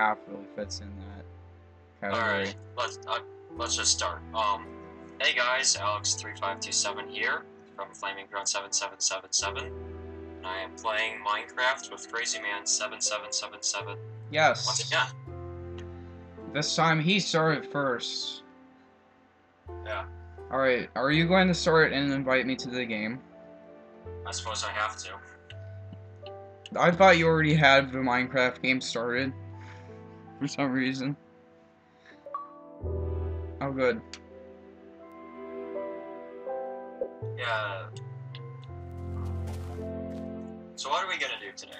half really fits in that category. Alright, let's uh, let's just start. Um, hey guys, Alex three five two seven here from Flaming Ground seven seven seven seven, and I am playing Minecraft with Crazy Man seven seven seven seven Yes. once again. This time he started first. Yeah. Alright, are you going to start and invite me to the game? I suppose I have to. I thought you already had the Minecraft game started. For some reason. Oh, good. Yeah. So what are we gonna do today?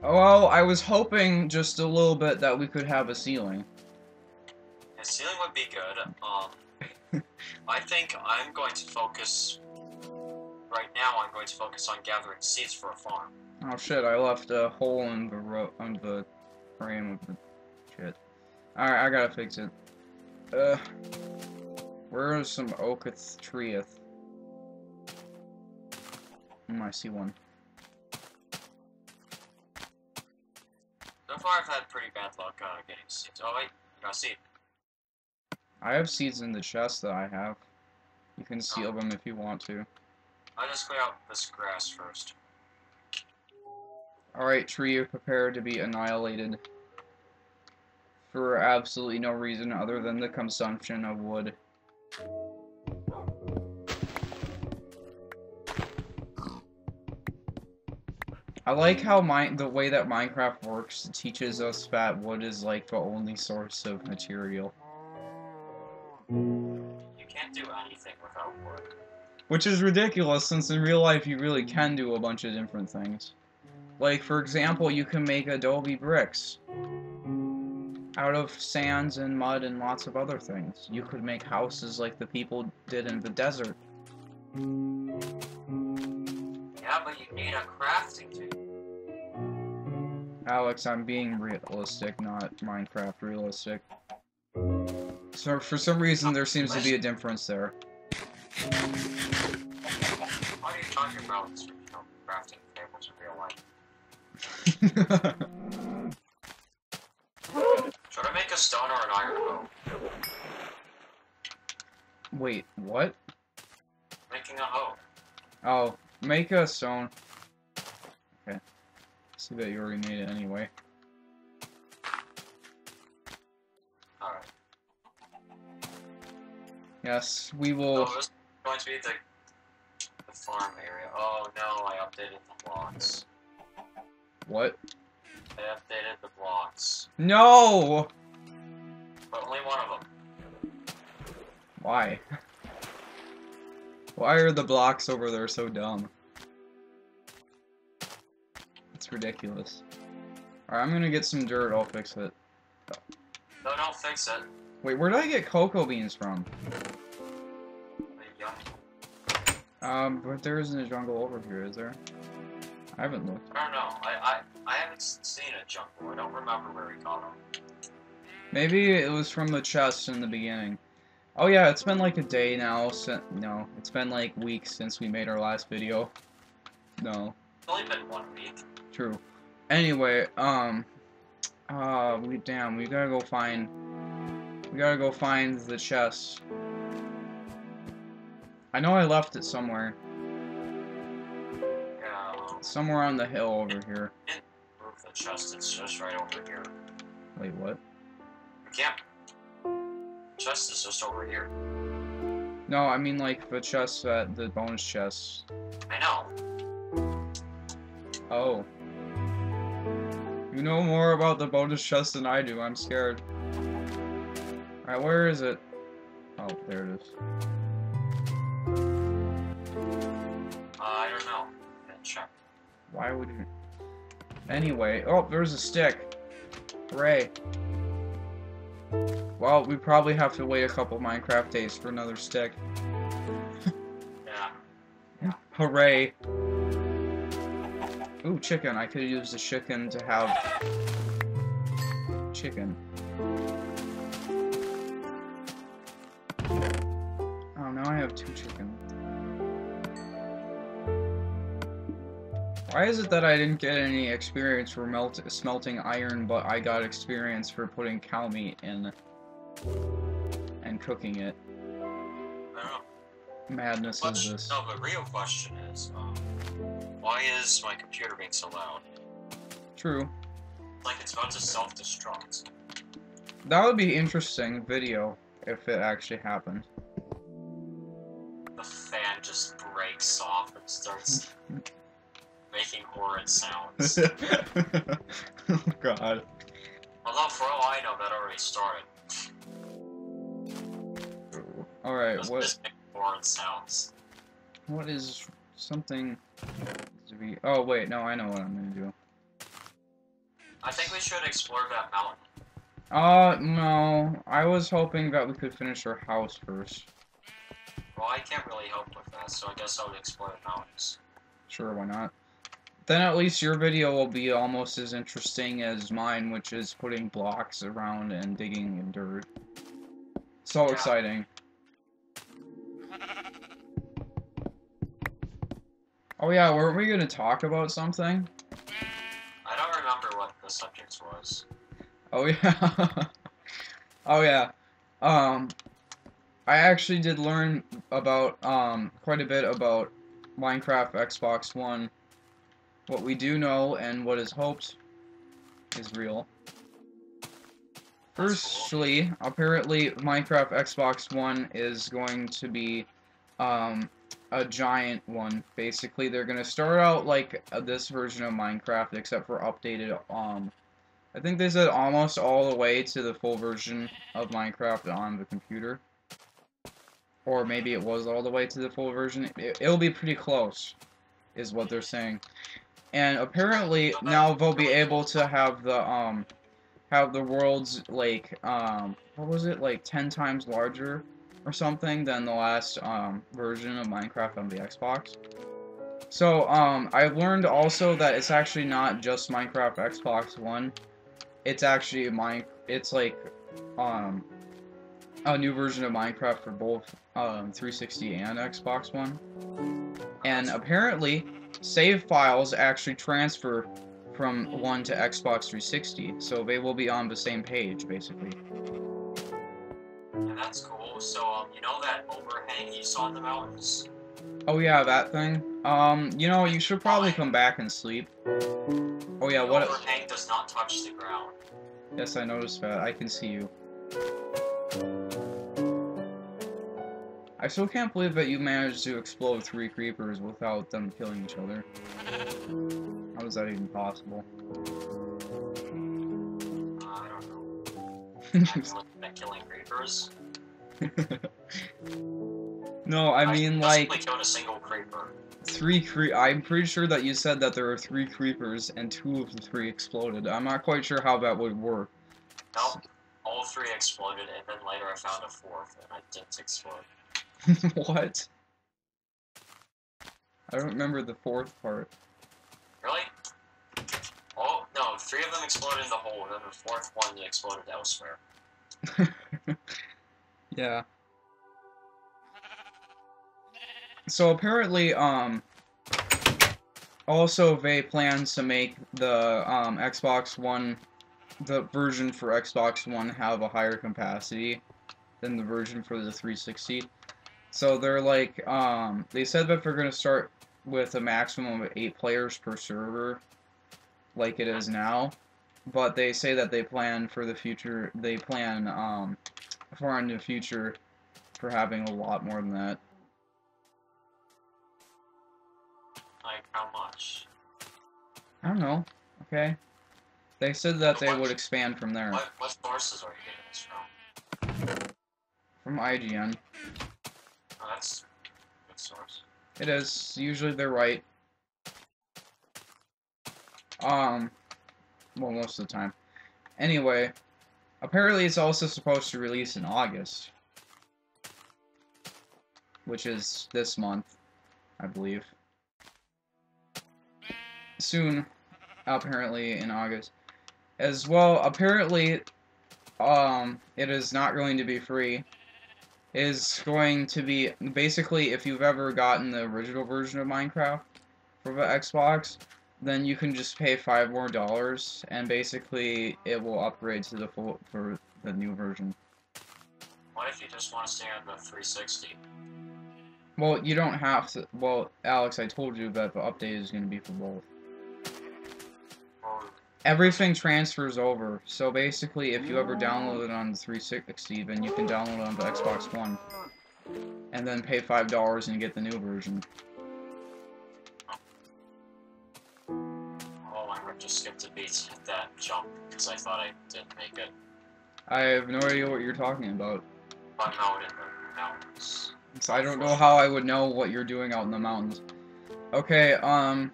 Well, I was hoping just a little bit that we could have a ceiling. A ceiling would be good. Um, I think I'm going to focus. Right now, I'm going to focus on gathering seeds for a farm. Oh shit, I left a hole in the ro on the frame of the shit. Alright, I gotta fix it. Uh, where is some oaketh treeth? Hmm, I see one. So far, I've had pretty bad luck uh, getting seeds. Oh wait, you got a seed. I have seeds in the chest that I have. You can steal them if you want to. I'll just clear out this grass first. Alright, tree, you're prepared to be annihilated. For absolutely no reason other than the consumption of wood. I like how mine the way that Minecraft works teaches us that wood is like the only source of material. You can't do anything without wood. Which is ridiculous since in real life you really can do a bunch of different things. Like, for example, you can make adobe bricks. Out of sands and mud and lots of other things. You could make houses like the people did in the desert. Yeah, but you need a crafting table. Alex, I'm being realistic, not Minecraft realistic. So, for some reason, there seems to be a difference there. What are you talking about? Should I make a stone or an iron bow? Wait, what? Making a hoe. Oh, make a stone. Okay. See that you already made it anyway. Alright. Yes, we will. Oh, this is going to be the, the farm area. Oh no, I updated the blocks. What? I updated the blocks. No! But only one of them. Why? Why are the blocks over there so dumb? It's ridiculous. Alright, I'm gonna get some dirt, I'll fix it. No, don't fix it. Wait, where did I get cocoa beans from? Um, but there isn't a jungle over here, is there? I haven't looked. I don't know. I, I, I haven't seen a jungle. I don't remember where we got them. Maybe it was from the chest in the beginning. Oh yeah, it's been like a day now since- no, it's been like weeks since we made our last video. No. It's only been one week. True. Anyway, um, uh, we damn, we gotta go find, we gotta go find the chest. I know I left it somewhere, somewhere on the hill over here. the chest. It's just right over here. Wait, what? Can't. Chest is just over here. No, I mean like the chest, uh, the bonus chest. I know. Oh. You know more about the bonus chest than I do. I'm scared. Alright, where is it? Oh, there it is. Why would you? Anyway, oh, there's a stick. Hooray. Well, we probably have to wait a couple Minecraft days for another stick. Yeah. Hooray. Ooh, chicken. I could use the chicken to have... Chicken. Oh, now I have two chicken. Why is it that I didn't get any experience for melt smelting iron, but I got experience for putting cow meat in and cooking it? I. Madness But, is this. no, the real question is, um, why is my computer being so loud? True. Like it's about to self-destruct. That would be interesting video if it actually happened. The fan just breaks off and starts making horrid sounds. oh god. Although for all I know, that already started. Alright, what just making horrid sounds. what is something to be Oh wait, no, I know what I'm gonna do. I think we should explore that mountain. Uh no. I was hoping that we could finish our house first. Well, I can't really help with that, so I guess I would explore the mountains. Sure, why not? Then at least your video will be almost as interesting as mine, which is putting blocks around and digging in dirt. So exciting. Oh yeah, weren't we gonna talk about something? I don't remember what the subject was. Oh yeah. oh yeah. Um I actually did learn about um quite a bit about Minecraft Xbox One. What we do know and what is hoped is real. Firstly, apparently Minecraft Xbox One is going to be um a giant one. Basically, they're going to start out like uh, this version of Minecraft except for updated um I think they said almost all the way to the full version of Minecraft on the computer. Or maybe it was all the way to the full version. It, it'll be pretty close, is what they're saying. And apparently now they'll be able to have the um have the worlds like um what was it like 10 times larger or something than the last um version of Minecraft on the Xbox. So um I've learned also that it's actually not just Minecraft Xbox One it's actually mine it's like um a new version of Minecraft for both um 360 and Xbox One. And apparently save files actually transfer from one to Xbox 360, so they will be on the same page basically. And that's cool. So, um, you know that overhang you saw in the mountains? Oh yeah, that thing. Um, you know, you should probably come back and sleep. Oh yeah, the what overhang does not touch the ground. Yes, I noticed that. I can see you. I still can't believe that you managed to explode three creepers without them killing each other. How is that even possible? Uh, I don't know. I'm looking at killing creepers. no, I mean like Possibly killed a single creeper. three cre- I'm pretty sure that you said that there were three creepers and two of the three exploded. I'm not quite sure how that would work. Nope. All three exploded, and then later I found a fourth, and I didn't explode. what? I don't remember the fourth part. Really? Oh, no, three of them exploded in the hole, and then the fourth one exploded elsewhere. yeah. So apparently, um, also they plan to make the um, Xbox One, the version for Xbox One have a higher capacity than the version for the 360. So they're like, um, they said that they're gonna start with a maximum of eight players per server, like it is now. But they say that they plan for the future. They plan um, far in the future for having a lot more than that. Like, how much? I don't know. Okay. They said that they would expand from there. What, what sources are you getting this from? From IGN. That's good source. It is. Usually they're right. Um, well, most of the time. Anyway, apparently it's also supposed to release in August. Which is this month, I believe. Soon, apparently in August. As well, apparently, um, it is not going to be free is going to be basically if you've ever gotten the original version of Minecraft for the Xbox, then you can just pay five more dollars, and basically it will upgrade to the full for the new version. What if you just want to stay on the 360? Well, you don't have to. Well, Alex, I told you that the update is going to be for both. Everything transfers over, so basically, if you ever download it on the 360, then you can download it on the Xbox One, and then pay five dollars and get the new version. oh, I just skipped a beat at that jump because I thought I didn't make it. I have no idea what you're talking about. I'm out in the mountains. So I don't know how I would know what you're doing out in the mountains. Okay, um,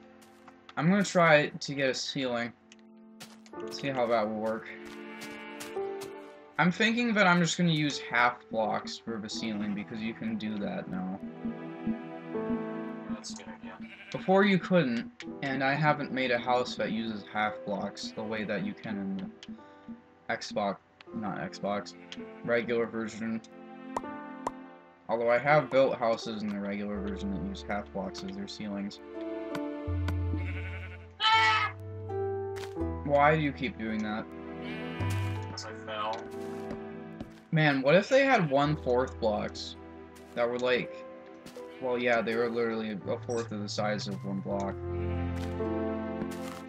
I'm gonna try to get a ceiling. See how that will work. I'm thinking that I'm just gonna use half blocks for the ceiling because you can do that now. That's a good idea. Before you couldn't, and I haven't made a house that uses half blocks the way that you can in the Xbox, not Xbox, regular version. Although I have built houses in the regular version that use half blocks as their ceilings. Why do you keep doing that? Because I fell. Man, what if they had one-fourth blocks that were like... Well, yeah, they were literally a fourth of the size of one block.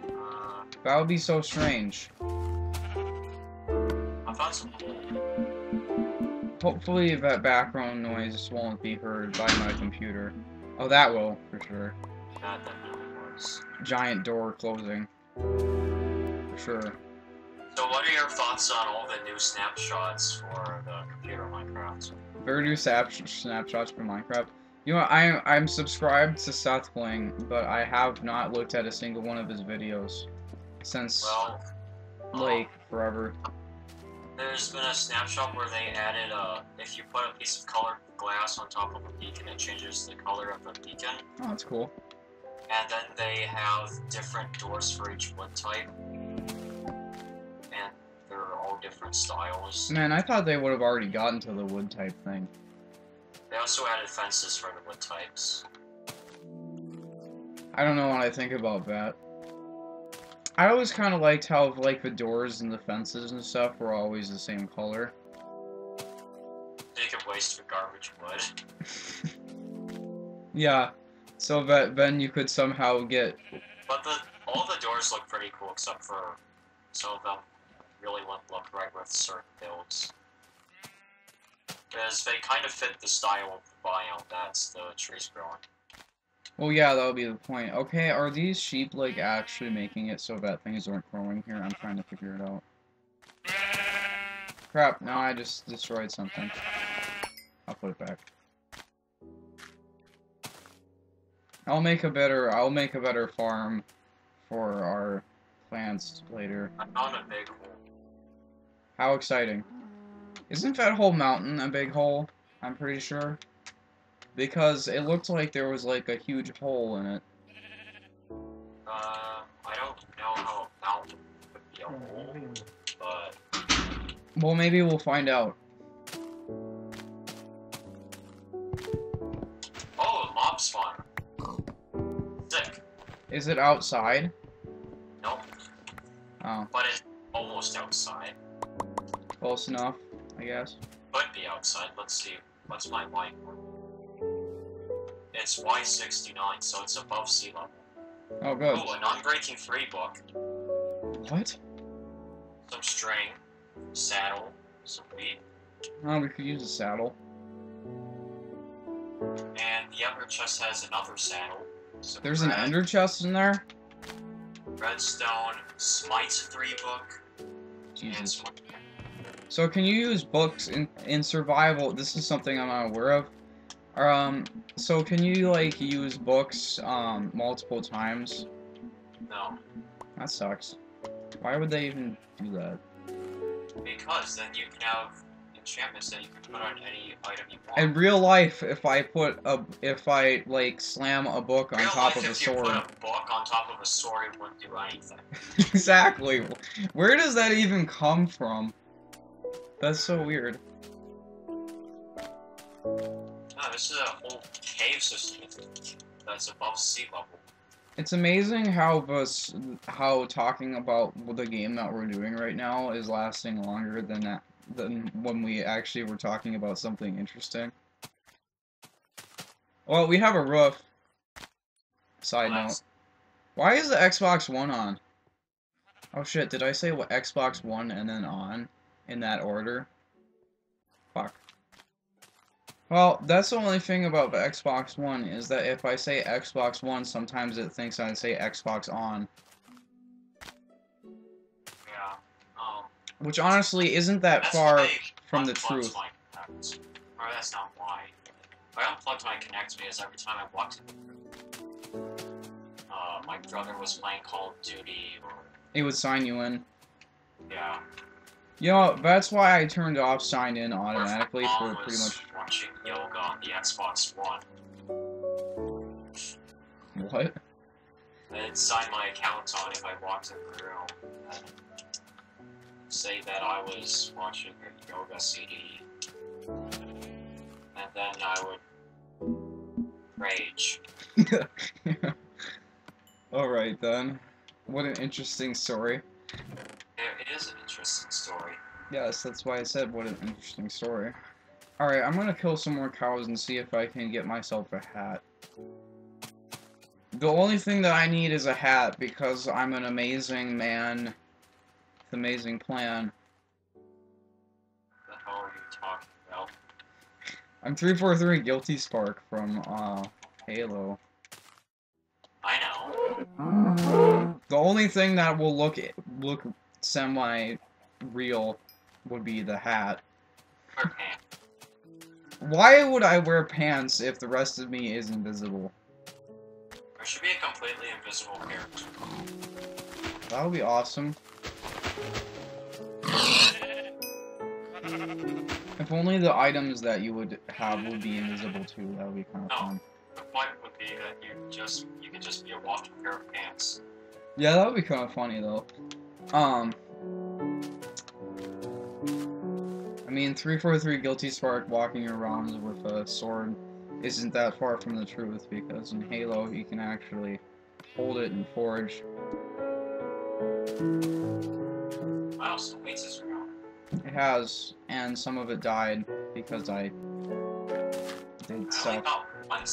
Uh, That would be so strange. I found some. Hopefully that background noise won't be heard by my computer. Oh, that will, for sure. That definitely was. Giant door closing. Sure. So what are your thoughts on all the new snapshots for the computer Minecraft? Verdu sap snapshots for Minecraft. You know, I, I'm subscribed to SethBling, but I have not looked at a single one of his videos since, Well, um, like, forever. there's been a snapshot where they added uh if you put a piece of colored glass on top of a beacon, it changes the color of the beacon. Oh, that's cool. And then they have different doors for each wood type. They're all different styles. Man, I thought they would have already gotten to the wood type thing. They also added fences for the wood types. I don't know what I think about that. I always kind of liked how, like, the doors and the fences and stuff were always the same color. You can waste your garbage wood. Yeah, so that then you could somehow get But the all the doors look pretty cool except for some of them really won't look right with certain builds. Because they kind of fit the style of the biome that's the trees growing. Well, yeah, that would be the point. Okay, are these sheep, like, actually making it so that things aren't growing here? I'm trying to figure it out. Crap, now I just destroyed something. I'll put it back. I'll make a better, I'll make a better farm for our plants later. I found a big hole. How exciting. Isn't that whole mountain a big hole? I'm pretty sure. Because it looked like there was like a huge hole in it. Uh, I don't know how a mountain would be a hole, but Well, maybe we'll find out. oh, a mob spawner. Sick. Is it outside? Nope, Oh, but it's almost outside. Close enough, I guess. Could be outside. Let's see. What's my mic? It's Y69, so it's above sea level. Oh, good. Oh, an Unbreaking 3 book. What? Some string, saddle, some wheat, Oh, we could use a saddle. and the upper chest has another saddle. There's an ender chest in there? Redstone, Smite 3 book, and Jesus. some So can you use books in, in survival? This is something I'm not aware of. Um, so can you, like, use books, um, multiple times? No, That sucks. Why would they even do that? because then you can have enchantments that you can put on any item you want. In real life, if I put a, if I, like, slam a book on Real top life, of a sword... if you put a book on top of a sword, it wouldn't do anything. exactly. Where does that even come from? That's so weird. No, this is a whole cave system that's above sea level. It's amazing how us how talking about the game that we're doing right now is lasting longer than that than when we actually were talking about something interesting. Well, we have a roof. Side Well, note. Why is the Xbox One on? Oh shit, did I say what Xbox One and then on in that order? Fuck. Well, that's the only thing about the Xbox One is that if I say Xbox One, sometimes it thinks I say Xbox on, Yeah. Um. which honestly isn't that far from the truth. Or that's not why. I unplugged my Kinect because every time I walked in the room, uh, my brother was playing Call of Duty or It would sign you in. yeah. You know, that's why I turned off sign in or if my automatically for pretty much watching yoga on the Xbox One. what? It'd sign my account on if I walked in the room and say that I was watching a yoga CD. And then I would rage. Alright then. What an interesting story. It, is an interesting story. Yes, that's why I said what an interesting story. Alright, I'm gonna kill some more cows and see if I can get myself a hat. The only thing that I need is a hat because I'm an amazing man. with amazing plan. The hell are you talking about? I'm 343 Guilty Spark from, uh, Halo. I know. The only thing that will look look semi real would be the hat. Why would I wear pants if the rest of me is invisible? There should be a completely invisible character. That would be awesome. If only the items that you would have would be invisible too, that would be kind of Oh. fun. The point would be that you just you could just be a walking pair of pants. Yeah, that would be kind of funny though. Um, I mean, 343 Guilty Spark walking around with a sword isn't that far from the truth because in Halo you can actually hold it and forge. Wow, so weights is around. It has, and some of it died because I did I only stuff. got one it.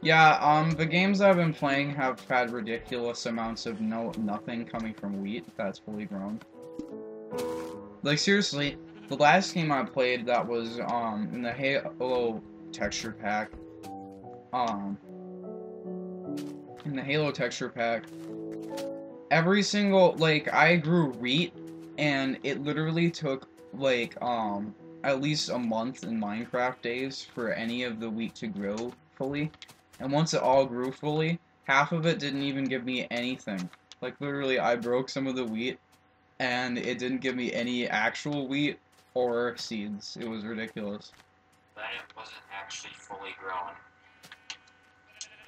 Yeah, um, the games I've been playing have had ridiculous amounts of no nothing coming from wheat that's fully grown. Like seriously, the last game I played that was um in the Halo texture pack, um, in the Halo texture pack, every single like I grew wheat, and it literally took like um at least a month in Minecraft days for any of the wheat to grow fully. And once it all grew fully, half of it didn't even give me anything. Like literally, I broke some of the wheat, and it didn't give me any actual wheat or seeds. It was ridiculous. Then it wasn't actually fully grown.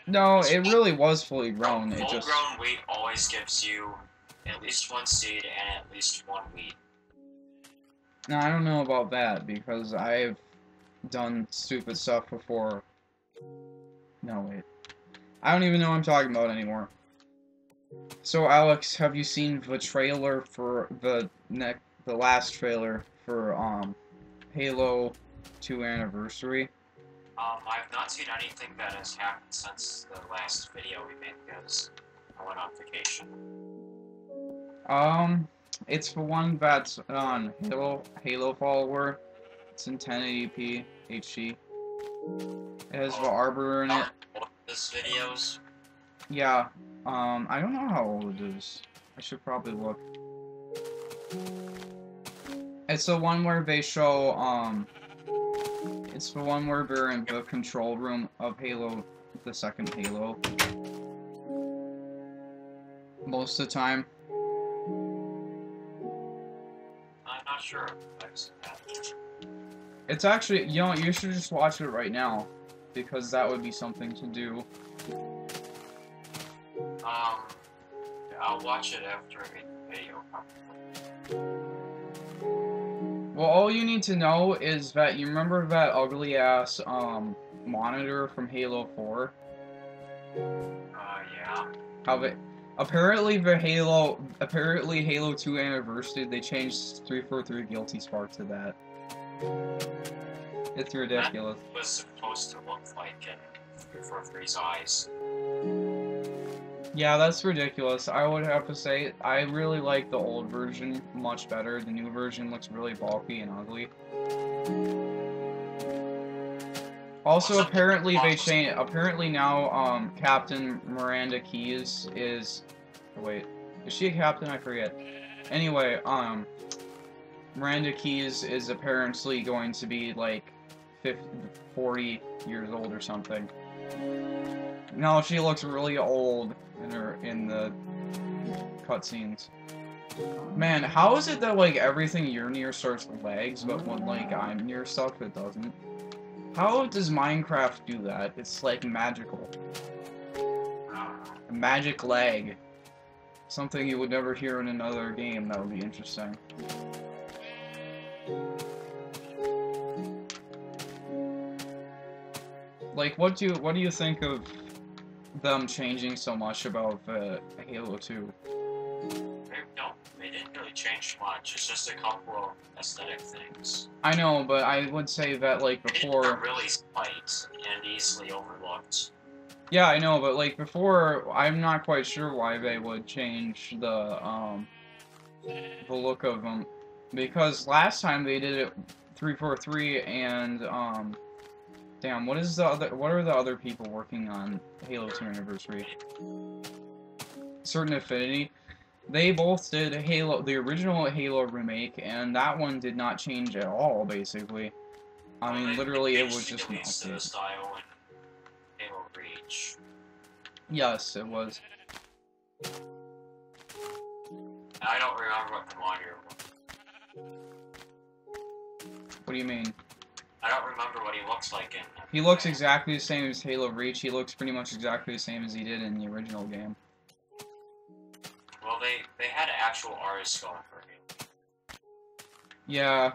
No, it really was fully grown. It Full just grown wheat always gives you at least one seed and at least one wheat. no, I don't know about that because I've done stupid stuff before. No wait, I don't even know what I'm talking about anymore. So Alex, have you seen the trailer for the neck, the last trailer for um, Halo 2 Anniversary? Um, I've not seen anything that has happened since the last video we made because I went on vacation. Um, it's the one that's on Halo Halo follower. It's in 1080p HD. It has the Arbor in it. These videos, Yeah. Um, I don't know how old it is. I should probably look. It's the one where they show, um, it's the one where they're in the control room of Halo, the second Halo. Most of the time. I'm not sure if I've seen that. It's actually, you know, you should just watch it right now. Because that would be something to do. Um, I'll watch it after I make the video. probably. Well, all you need to know is that you remember that ugly ass um monitor from Halo 4? Uh, yeah. How they apparently the Halo apparently Halo 2 anniversary they changed 343 Guilty Spark to that. It's ridiculous. was supposed to look like in 343's eyes. Yeah, that's ridiculous. I would have to say I really like the old version much better. The new version looks really bulky and ugly. Also, apparently they changed. Apparently now, um, Captain Miranda Keyes is. oh, wait, is she a captain? I forget. Anyway, um, Miranda Keyes is apparently going to be like 50, 40 years old or something. No, she looks really old in her in the cutscenes. Man, how is it that like everything you're near starts with lags, but when like I'm near stuff it doesn't? How does Minecraft do that? It's like magical. A magic lag. Something you would never hear in another game. That would be interesting. Like, what do you what do you think of them changing so much about uh, Halo 2? They don't. They didn't really change much. It's just a couple of aesthetic things. I know, but I would say that like before. really slight and easily overlooked. Yeah, I know, but like before, I'm not quite sure why they would change the um the look of them because last time they did it 343 and um damn, what is the other what are the other people working on Halo 2 Anniversary? Certain Affinity. They both did Halo the original Halo remake and that one did not change at all basically. I mean, they- literally it was just an the update. style in Halo Reach. Yes, it was. I don't remember what Commander was. What do you mean? I don't remember what he looks like in. He looks exactly the same as Halo Reach. He looks pretty much exactly the same as he did in the original game. Well, they they had actual artists going for him. Yeah.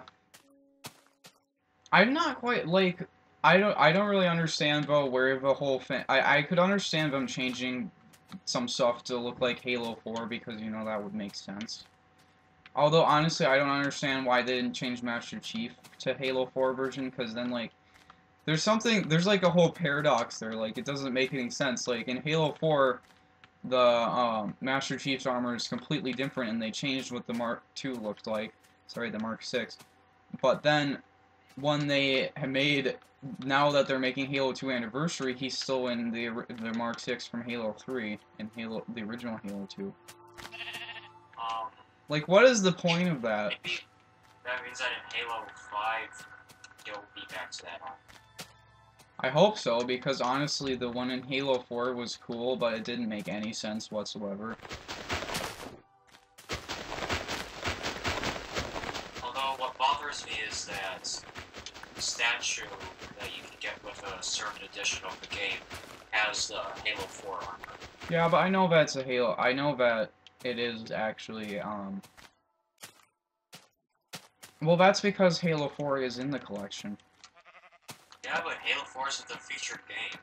I'm not quite like I don't I don't really understand though where the whole thing I I could understand them changing some stuff to look like Halo 4 because you know that would make sense. Although honestly I don't understand why they didn't change Master Chief to Halo 4 version cuz then like there's something there's like a whole paradox there like it doesn't make any sense like in Halo 4 the um, Master Chief's armor is completely different and they changed what the Mark II looked like sorry, the Mark 6. But then when they made now that they're making Halo 2 Anniversary, he's still in the the Mark 6 from Halo 3 and Halo the original Halo 2. Like what is the point of that? that means that in Halo Five, he'll be back to that. I hope so because honestly the one in Halo 4 was cool, but it didn't make any sense whatsoever. Although what bothers me is that statue that you can get with a certain edition of the game has the Halo 4 armor. Yeah, but I know that's a Halo. I know that it is actually um Well, that's because Halo 4 is in the collection. Yeah, but Halo 4 isn't the featured game.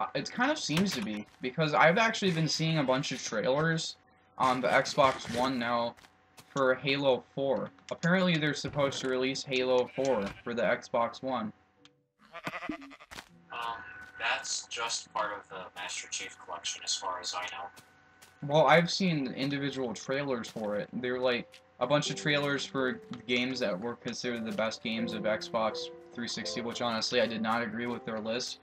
Uh, It kind of seems to be because I've actually been seeing a bunch of trailers on the Xbox One now for Halo 4. Apparently, they're supposed to release Halo 4 for the Xbox One. Um, that's just part of the Master Chief collection, as far as I know. Well, I've seen individual trailers for it. They're like a bunch of trailers for games that were considered the best games of Xbox 360, which honestly I did not agree with their list.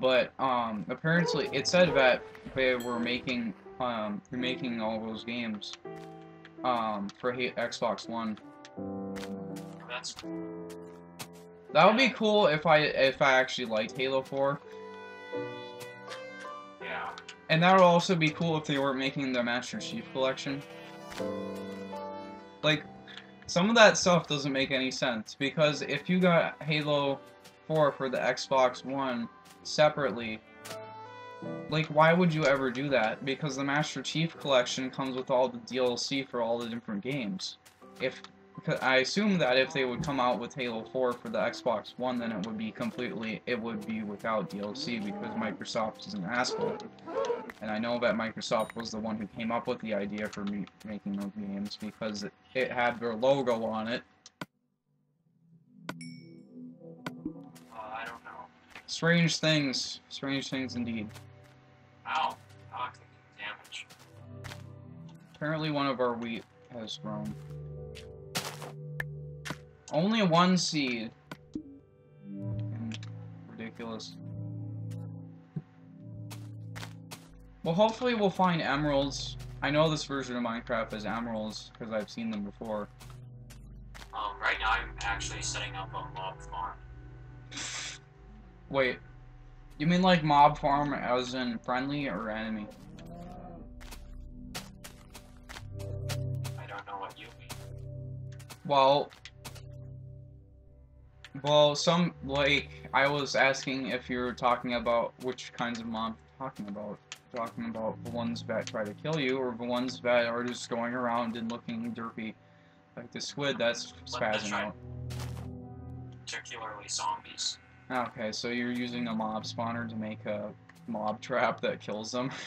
But um, apparently, it said that they were making um, remaking all those games um, for Xbox One. That's That would be cool if I if I actually liked Halo 4, yeah. And that would also be cool if they weren't making the Master Chief Collection. Like, some of that stuff doesn't make any sense because if you got Halo 4 for the Xbox One separately, like why would you ever do that? Because the Master Chief Collection comes with all the DLC for all the different games. If I assume that if they would come out with Halo 4 for the Xbox One, then it would be completely, it would be without DLC because Microsoft is an asshole. And I know that Microsoft was the one who came up with the idea for me making those games because it, it had their logo on it. Uh, I don't know. Strange things. Strange things indeed. Ow. Oh, damage. Apparently one of our wheat has grown. Only one seed. Ridiculous. Well, hopefully we'll find emeralds. I know this version of Minecraft has emeralds, because I've seen them before. Um, right now I'm actually setting up a mob farm. Wait. You mean like mob farm as in friendly or enemy? I don't know what you mean. Well, well, some, like, I was asking if you were talking about which kinds of mobs you're talking about. Talking about the ones that try to kill you, or the ones that are just going around and looking derpy. Like the squid that's spazzing out. Particularly zombies. Okay, so you're using a mob spawner to make a mob trap that kills them.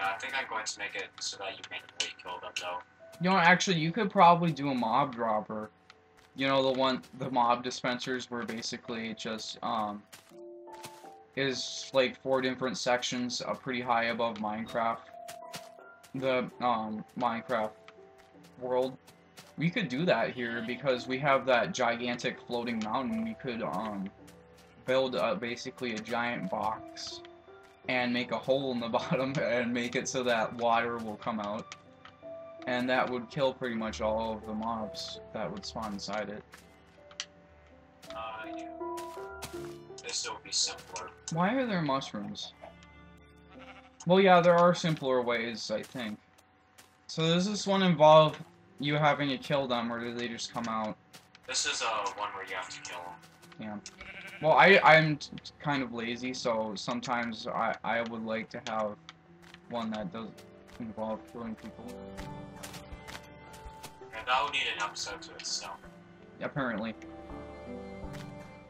Yeah, I think I'm going to make it so that you manually kill them, though. You know, actually, you could probably do a mob dropper. You know, the one, the mob dispensers were basically just, um, is like four different sections uh, pretty high above Minecraft. The, um, Minecraft world. We could do that here because we have that gigantic floating mountain. We could, um, build basically a giant box and make a hole in the bottom and make it so that water will come out. And that would kill pretty much all of the mobs that would spawn inside it. Uh, yeah. This will be simpler. Why are there mushrooms? Well, yeah, there are simpler ways, I think. So does this one involve you having to kill them, or do they just come out? This is uh, one where you have to kill them. Yeah. Well, I, I'm t- kind of lazy, so sometimes I, I would like to have one that does involve killing people. That would need an episode to itself. Apparently.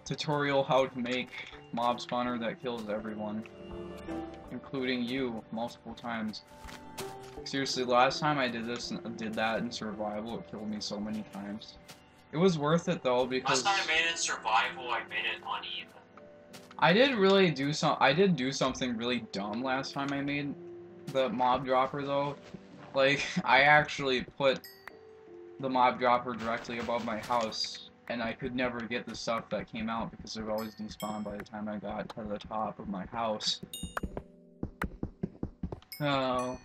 Tutorial how to make mob spawner that kills everyone. Including you, multiple times. Seriously, last time I did this, and did that in survival, it killed me so many times. It was worth it though, because... Last time I made it survival, I made it uneven. I did really do some. I did do something really dumb last time I made the mob dropper though. Like I actually put the mob dropper directly above my house, and I could never get the stuff that came out because it would always despawn by the time I got to the top of my house. Oh,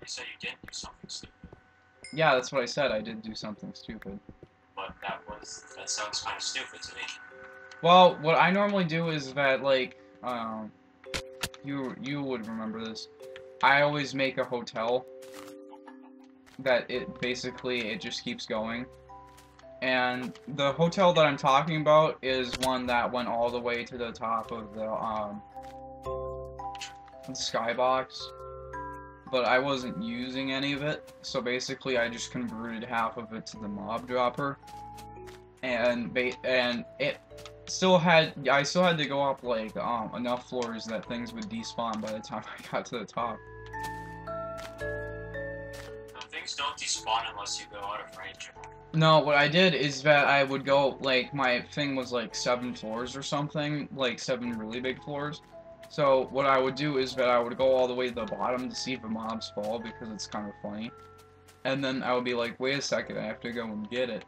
You said you didn't do something stupid, yeah, that's what I said. I did do something stupid. but that was that sounds kind of stupid to me. Well, what I normally do is that like, um, you you would remember this. I always make a hotel that it basically it just keeps going. And the hotel that I'm talking about is one that went all the way to the top of the um skybox. But I wasn't using any of it, so basically I just converted half of it to the mob dropper. And and it still had I still had to go up like um enough floors that things would despawn by the time I got to the top. Don't despawn unless you go out of range. No, what I did is that I would go like my thing was like seven floors or something, like seven really big floors. So what I would do is that I would go all the way to the bottom to see if the mobs fall because it's kind of funny. And then I would be like, wait a second, I have to go and get it.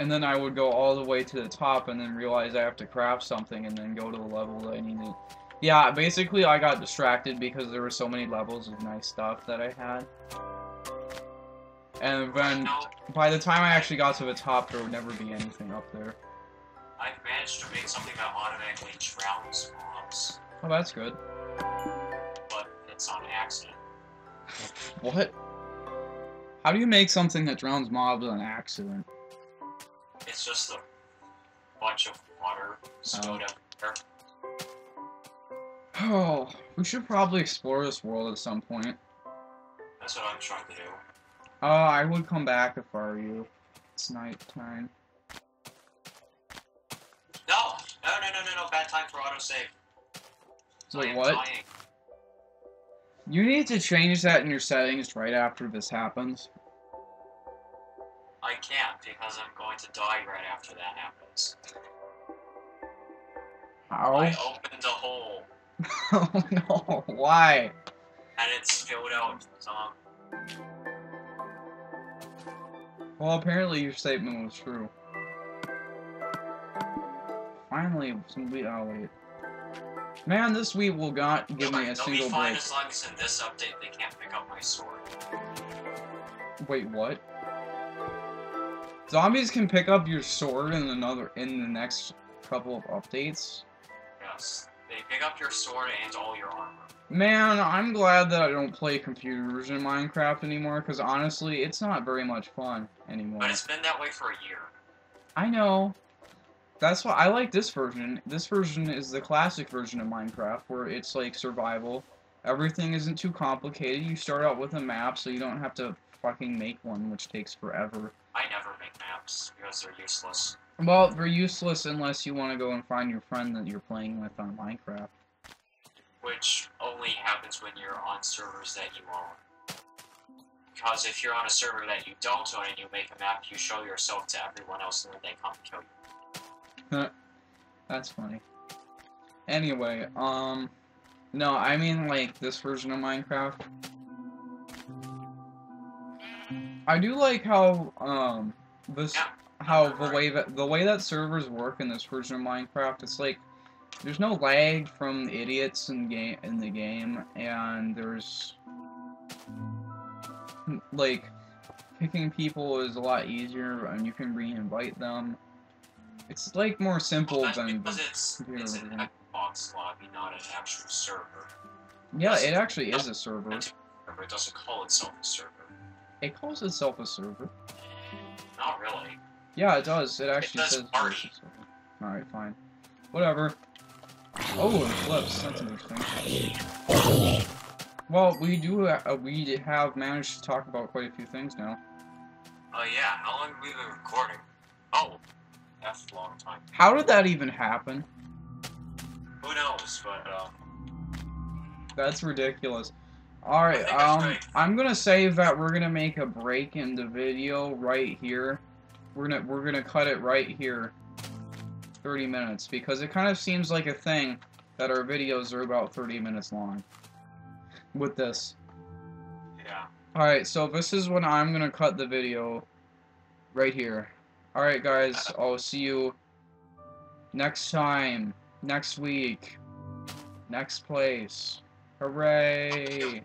And then I would go all the way to the top and then realize I have to craft something and then go to the level that I needed. Yeah, basically I got distracted because there were so many levels of nice stuff that I had. And then by the time I actually got to the top, there would never be anything up there. I've managed to make something that automatically drowns mobs, Oh, that's good. but it's on accident. What? How do you make something that drowns mobs on accident? It's just a bunch of water stowed oh. up there. Oh, we should probably explore this world at some point. That's what I'm trying to do. Uh, I would come back if I were you. It's nighttime. No! No, no, no, no, no, bad time for autosave. I Wait, what? dying. You need to change that in your settings right after this happens. I can't because I'm going to die right after that happens. How? I opened a hole oh no, why? and it spilled out some. Well, apparently your statement was true. Finally, some wheat. Oh wait, man, this wheat will not give me a they'll single be fine break. as long as in this update they can't pick up my sword. Wait, what? Zombies can pick up your sword in another in the next couple of updates. Yes. They pick up your sword and all your armor. Man, I'm glad that I don't play computers in Minecraft anymore, because honestly, it's not very much fun anymore. But it's been that way for a year. I know. That's why I like this version. This version is the classic version of Minecraft, where it's like survival. Everything isn't too complicated. You start out with a map, so you don't have to fucking make one, which takes forever. I never maps because they're useless. Well, they're useless unless you want to go and find your friend that you're playing with on Minecraft. Which only happens when you're on servers that you own. Because if you're on a server that you don't own and you make a map, you show yourself to everyone else and then they come kill you. That's funny. Anyway, um, no, I mean like this version of Minecraft. I do like how um this how the way that the way that servers work in this version of Minecraft. It's like there's no lag from the idiots in game in the game, and there's like picking people is a lot easier, and you can re-invite them. It's like more simple Well, than because it's, it's an. Xbox lobby, not an actual server. Yeah, it actually is a server. Server, It doesn't call itself a server. It calls itself a server. Not really. Yeah, it does. It actually does says party. it's a server. Alright, fine. Whatever. Oh, it flips. That's interesting. Well, we do. Uh, we have managed to talk about quite a few things now. Oh yeah, how long have we been recording? Oh, that's a long time. How did that even happen? Who knows, but um, That's ridiculous. Alright, um, I'm gonna say that we're gonna make a break in the video right here. We're gonna we're gonna cut it right here. 30 minutes because it kind of seems like a thing that our videos are about 30 minutes long. With this. yeah. Alright, so this is when I'm gonna cut the video right here. Alright guys, I'll see you next time, next week, next place. Hooray!